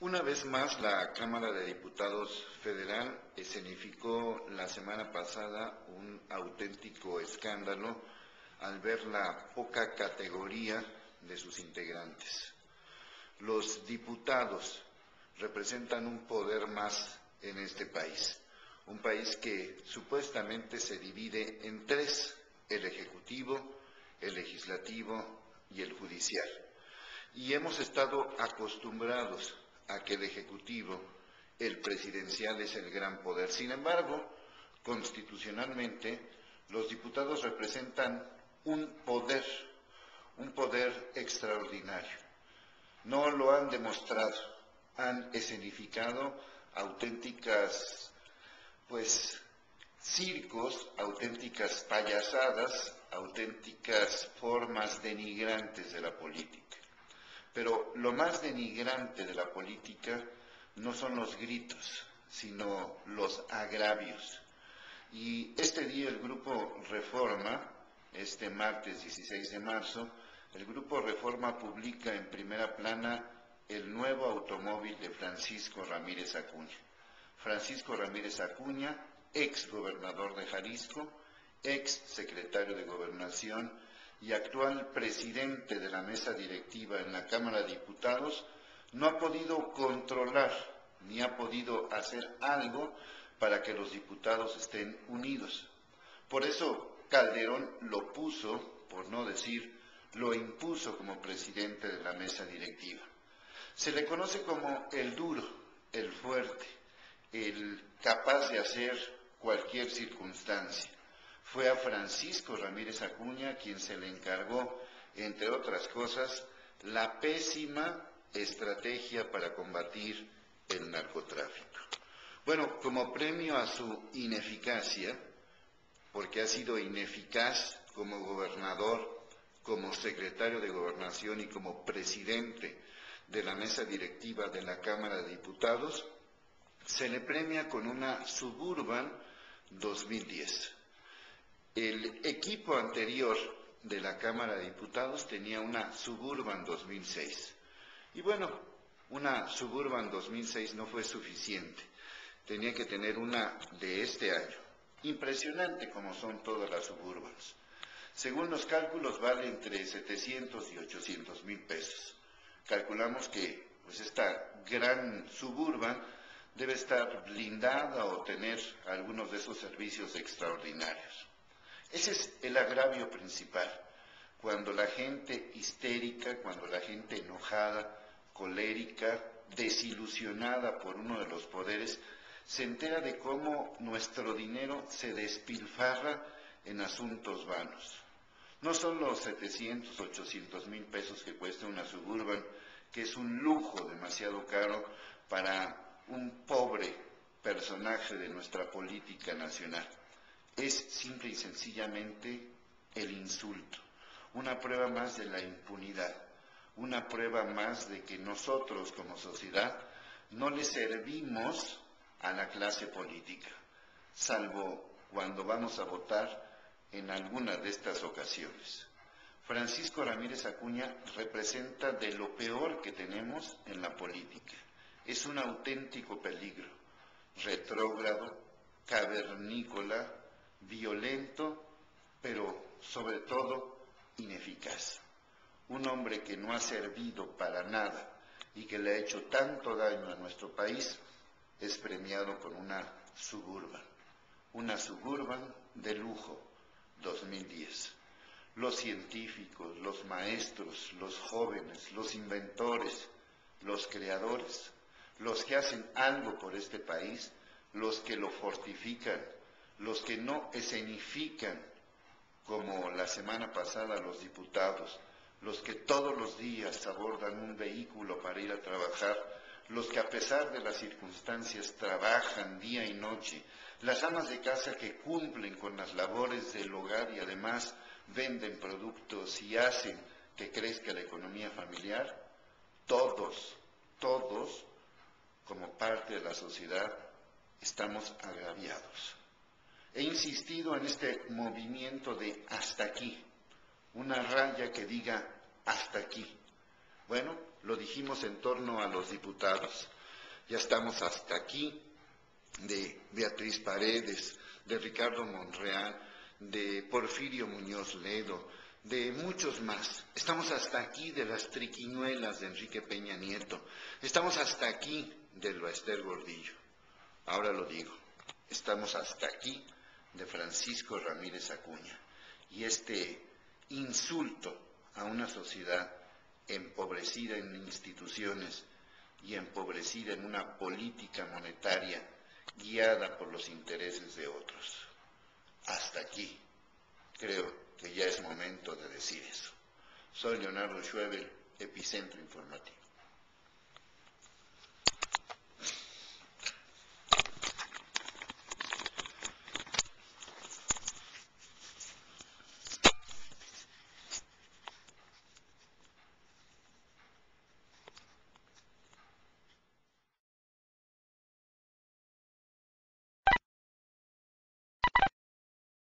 Una vez más, la Cámara de Diputados Federal escenificó la semana pasada un auténtico escándalo al ver la poca categoría de sus integrantes. Los diputados representan un poder más en este país, un país que supuestamente se divide en tres, el Ejecutivo, el Legislativo y el Judicial. Y hemos estado acostumbrados a que el Ejecutivo, el presidencial es el gran poder. Sin embargo, constitucionalmente, los diputados representan un poder, un poder extraordinario. No lo han demostrado, han escenificado auténticas, pues, circos, auténticas payasadas, auténticas formas denigrantes de la política. Pero lo más denigrante de la política no son los gritos, sino los agravios. Y este día el Grupo Reforma, este martes 16 de marzo, el Grupo Reforma publica en primera plana el nuevo automóvil de Francisco Ramírez Acuña. Francisco Ramírez Acuña, ex gobernador de Jalisco, ex secretario de Gobernación, y actual presidente de la mesa directiva en la Cámara de Diputados, no ha podido controlar ni ha podido hacer algo para que los diputados estén unidos. Por eso Calderón lo puso, por no decir, lo impuso como presidente de la mesa directiva. Se le conoce como el duro, el fuerte, el capaz de hacer cualquier circunstancia. Fue a Francisco Ramírez Acuña quien se le encargó, entre otras cosas, la pésima estrategia para combatir el narcotráfico. Bueno, como premio a su ineficacia, porque ha sido ineficaz como gobernador, como secretario de gobernación y como presidente de la mesa directiva de la Cámara de Diputados, se le premia con una Suburban 2010. El equipo anterior de la Cámara de Diputados tenía una Suburban 2006. Y bueno, una Suburban 2006 no fue suficiente. Tenía que tener una de este año. Impresionante como son todas las Suburbans. Según los cálculos vale entre 700 y 800 mil pesos. Calculamos que pues esta gran Suburban debe estar blindada o tener algunos de esos servicios extraordinarios. Ese es el agravio principal. Cuando la gente histérica, cuando la gente enojada, colérica, desilusionada por uno de los poderes, se entera de cómo nuestro dinero se despilfarra en asuntos vanos. No son los 700, 800 mil pesos que cuesta una suburban, que es un lujo demasiado caro para un pobre personaje de nuestra política nacional es simple y sencillamente el insulto, una prueba más de la impunidad, una prueba más de que nosotros como sociedad no le servimos a la clase política, salvo cuando vamos a votar en alguna de estas ocasiones. Francisco Ramírez Acuña representa de lo peor que tenemos en la política. Es un auténtico peligro, retrógrado, cavernícola, violento, pero sobre todo ineficaz. Un hombre que no ha servido para nada y que le ha hecho tanto daño a nuestro país es premiado con una suburban, una suburban de lujo 2010. Los científicos, los maestros, los jóvenes, los inventores, los creadores, los que hacen algo por este país, los que lo fortifican, los que no escenifican, como la semana pasada los diputados, los que todos los días abordan un vehículo para ir a trabajar, los que a pesar de las circunstancias trabajan día y noche, las amas de casa que cumplen con las labores del hogar y además venden productos y hacen que crezca la economía familiar, todos, todos, como parte de la sociedad, estamos agraviados. He insistido en este movimiento de hasta aquí, una raya que diga hasta aquí. Bueno, lo dijimos en torno a los diputados. Ya estamos hasta aquí de Beatriz Paredes, de Ricardo Monreal, de Porfirio Muñoz Ledo, de muchos más. Estamos hasta aquí de las triquiñuelas de Enrique Peña Nieto. Estamos hasta aquí de Loester Gordillo. Ahora lo digo, estamos hasta aquí de Francisco Ramírez Acuña. Y este insulto a una sociedad empobrecida en instituciones y empobrecida en una política monetaria guiada por los intereses de otros. Hasta aquí creo que ya es momento de decir eso. Soy Leonardo Schwebel, Epicentro Informativo.